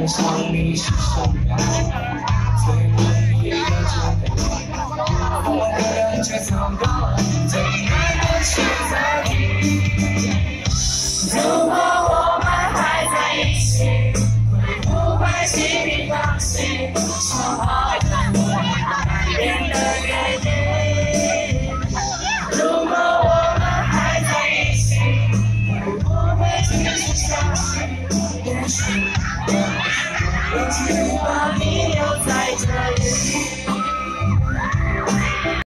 我想你是什么？最美丽的绝配，我的人却苍白，最美的是在你。如果我们还在一起，会不会我只把你留在。